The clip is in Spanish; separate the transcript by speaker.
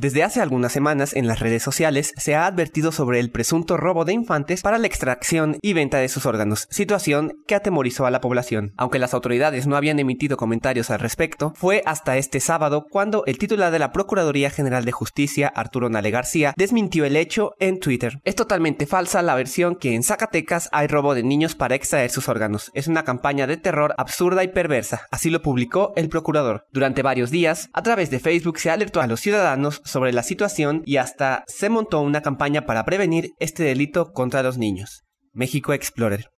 Speaker 1: Desde hace algunas semanas en las redes sociales se ha advertido sobre el presunto robo de infantes para la extracción y venta de sus órganos, situación que atemorizó a la población. Aunque las autoridades no habían emitido comentarios al respecto, fue hasta este sábado cuando el titular de la Procuraduría General de Justicia, Arturo Nale García, desmintió el hecho en Twitter. Es totalmente falsa la versión que en Zacatecas hay robo de niños para extraer sus órganos. Es una campaña de terror absurda y perversa, así lo publicó el procurador. Durante varios días, a través de Facebook se alertó a los ciudadanos sobre la situación y hasta se montó una campaña para prevenir este delito contra los niños. México Explorer.